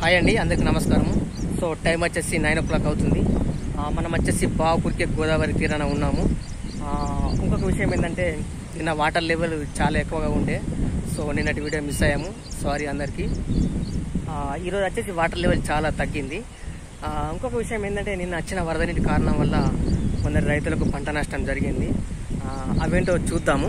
Hi అండి అందరికి నమస్కారము. సో టైం వచ్చేసి నైన్ ఓ క్లాక్ అవుతుంది. మనం వచ్చేసి బావుపూర్కే గోదావరి తీరాన ఉన్నాము. ఇంకొక విషయం ఏంటంటే నిన్న వాటర్ లెవెల్ చాలా ఎక్కువగా ఉండే. సో నిన్నటి వీడియో మిస్ అయ్యాము. సారీ అందరికీ. ఈరోజు వచ్చేసి వాటర్ లెవెల్ చాలా తగ్గింది. ఇంకొక విషయం ఏంటంటే నిన్న వచ్చిన వరద నీటి కారణం వల్ల కొందరు రైతులకు పంట నష్టం జరిగింది. అవేంటో చూద్దాము.